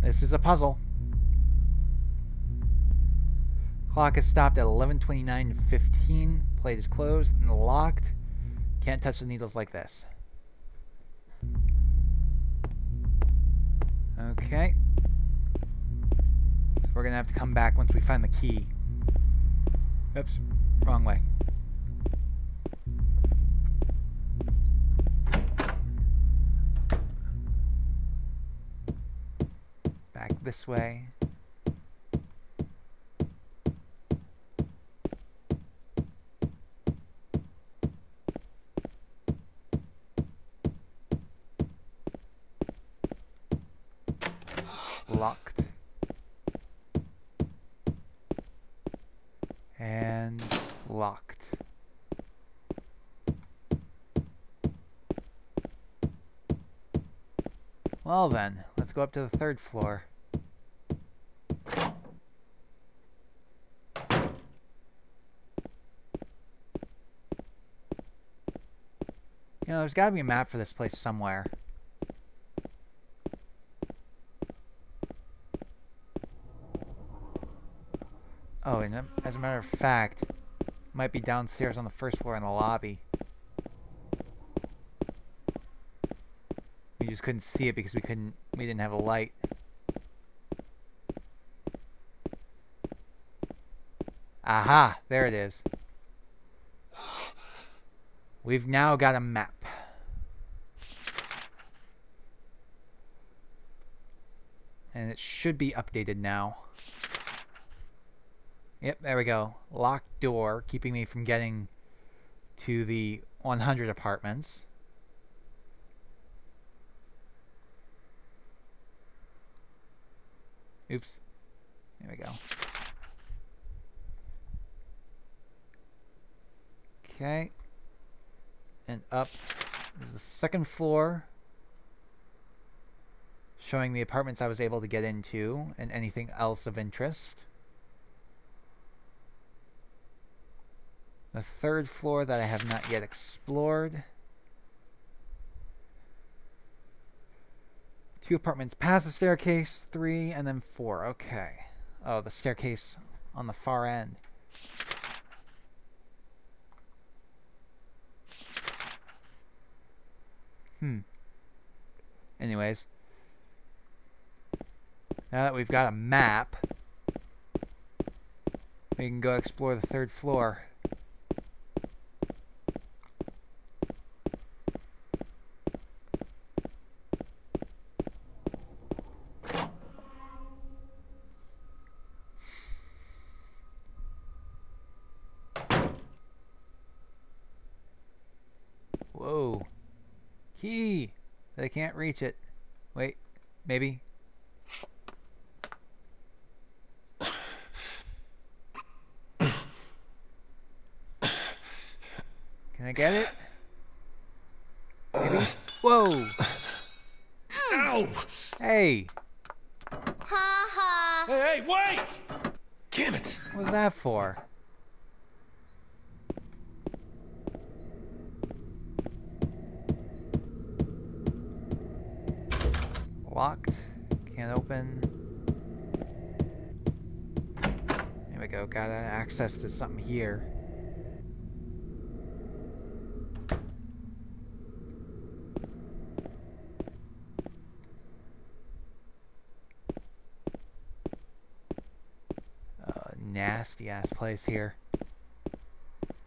This is a puzzle. Clock is stopped at 11:29:15. Plate is closed and locked. Can't touch the needles like this. Okay. So we're gonna have to come back once we find the key. Oops, wrong way. This way. Locked. And locked. Well then, let's go up to the third floor. You know, there's gotta be a map for this place somewhere. Oh, and as a matter of fact, might be downstairs on the first floor in the lobby. We just couldn't see it because we couldn't we didn't have a light. Aha, there it is. We've now got a map. And it should be updated now. Yep, there we go. Locked door, keeping me from getting to the 100 apartments. Oops. There we go. Okay. And up is the second floor. Showing the apartments I was able to get into and anything else of interest. The third floor that I have not yet explored. Two apartments past the staircase, three, and then four. Okay. Oh, the staircase on the far end. Hmm. Anyways. Now that we've got a map, we can go explore the third floor. Whoa. Key! They can't reach it. Wait, maybe. I get it? Maybe? Whoa! Ow! Hey! Ha ha. Hey, hey, wait! Damn it! What was that for? Locked. Can't open. There we go. Got access to something here. Uh, nasty ass place here.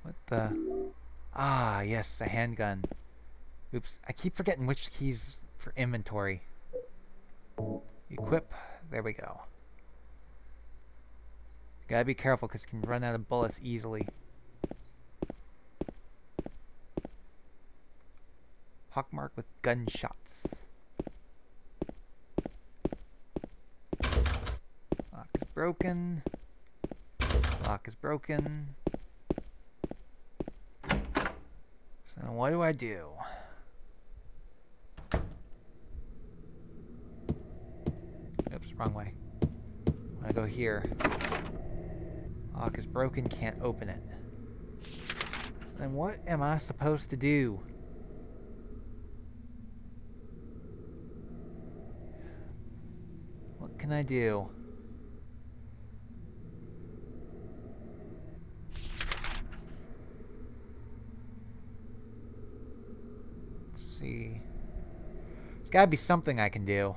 What the? Ah, yes, a handgun. Oops, I keep forgetting which keys for inventory. Equip. There we go. Gotta be careful because you can run out of bullets easily. Pockmark with gunshots. Lock is broken. Lock is broken. So what do I do? Oops, wrong way. I go here. Lock is broken, can't open it. Then what am I supposed to do? What can I do? Let's see. There's gotta be something I can do.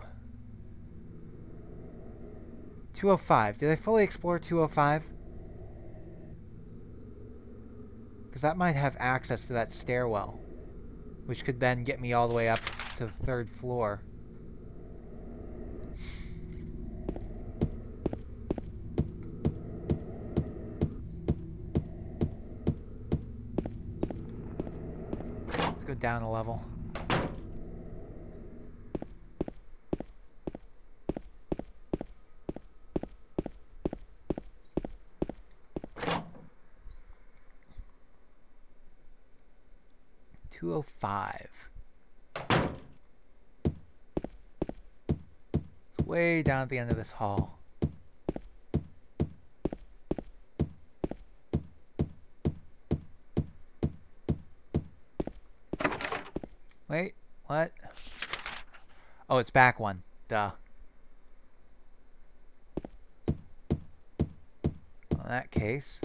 205. Did I fully explore 205? Because that might have access to that stairwell. Which could then get me all the way up to the third floor. Let's go down a level. Two oh five. It's way down at the end of this hall. Wait, what? Oh, it's back one. Duh. Well, in that case.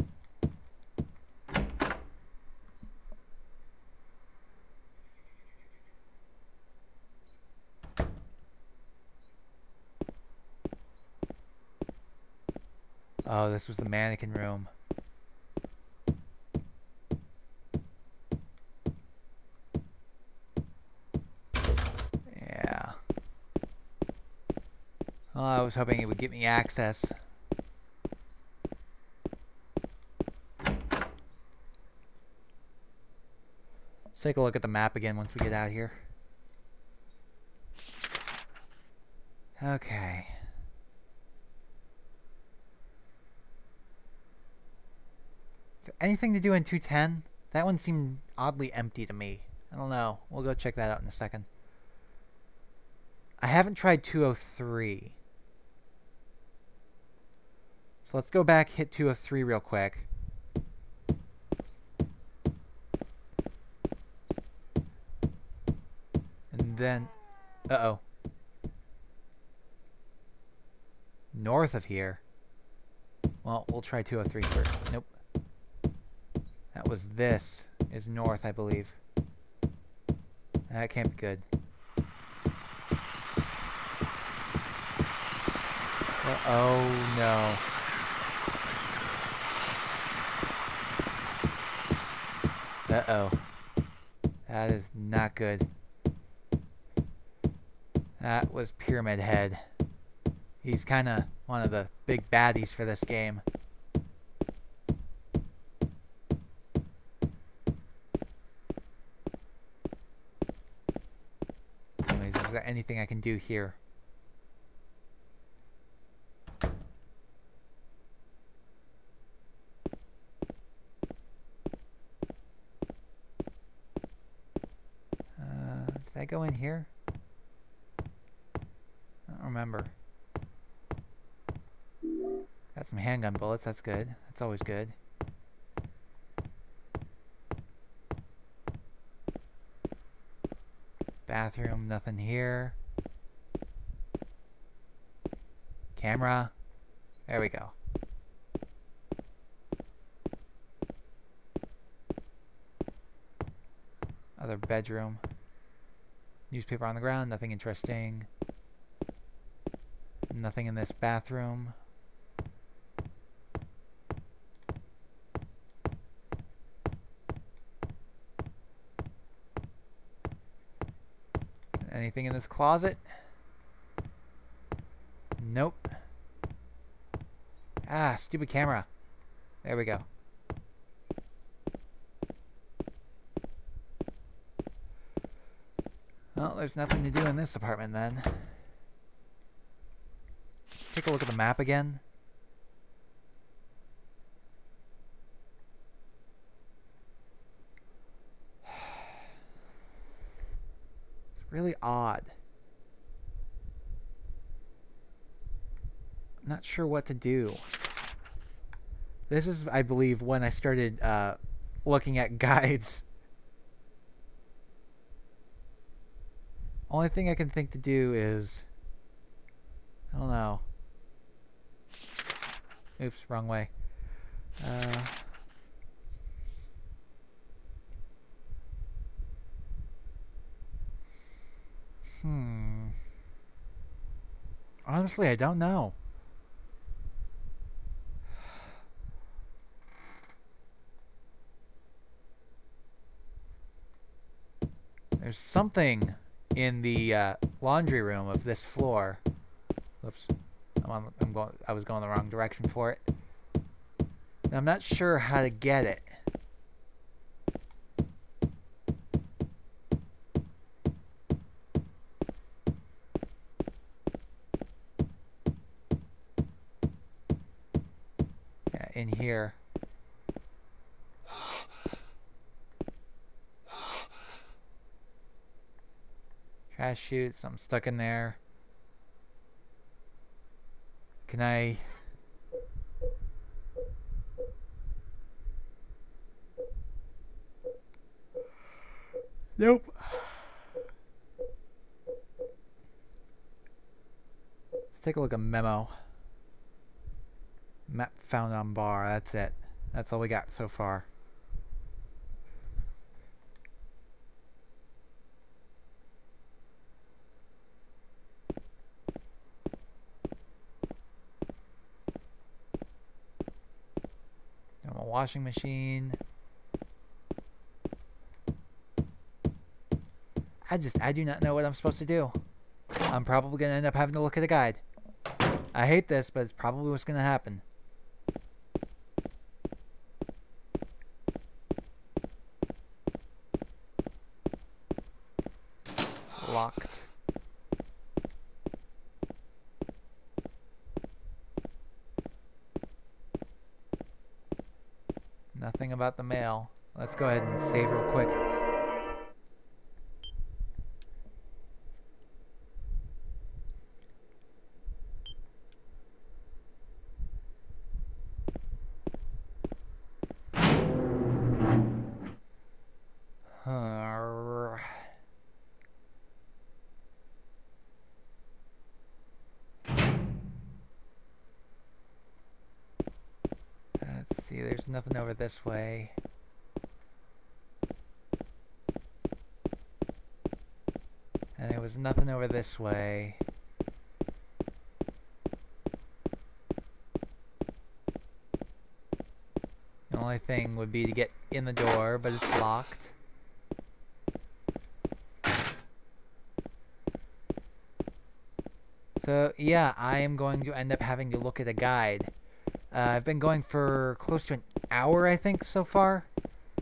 Oh, this was the mannequin room. Yeah. Well, I was hoping it would get me access. Let's take a look at the map again once we get out here. Okay. There anything to do in 210? That one seemed oddly empty to me. I don't know. We'll go check that out in a second. I haven't tried 203. So let's go back, hit 203 real quick. And then... Uh-oh. North of here. Well, we'll try 203 first. Nope. That was this. Is north, I believe. That can't be good. Uh oh no. Uh oh. That is not good. That was Pyramid Head. He's kind of one of the big baddies for this game. Anything I can do here? Uh, did I go in here? I don't remember. Got some handgun bullets, that's good. That's always good. Bathroom, nothing here. Camera. There we go. Other bedroom. Newspaper on the ground, nothing interesting. Nothing in this bathroom. Anything in this closet? Nope. Ah, stupid camera. There we go. Well, there's nothing to do in this apartment then. Take a look at the map again. Really odd. Not sure what to do. This is, I believe, when I started uh, looking at guides. Only thing I can think to do is I don't know. Oops, wrong way. Uh, hmm. Honestly, I don't know. There's something in the uh, laundry room of this floor. Whoops. I'm, on, I'm going. I was going the wrong direction for it. I'm not sure how to get it. In here. Trash chute, something stuck in there. Can I... Nope. Let's take a look at memo. Map found on bar. That's it. That's all we got so far. Got my washing machine. I just, I do not know what I'm supposed to do. I'm probably going to end up having to look at a guide. I hate this, but it's probably what's going to happen. Locked. Nothing about the mail. Let's go ahead and save real quick. See, there's nothing over this way. And there was nothing over this way. The only thing would be to get in the door, but it's locked. So, yeah, I am going to end up having to look at a guide. Uh, I've been going for close to an hour, I think, so far.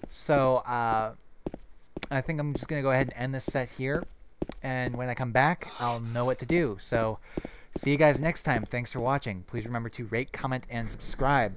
So, uh, I think I'm just going to go ahead and end this set here. And when I come back, I'll know what to do. So, see you guys next time. Thanks for watching. Please remember to rate, comment, and subscribe.